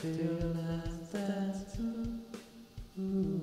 till last dance. Ooh.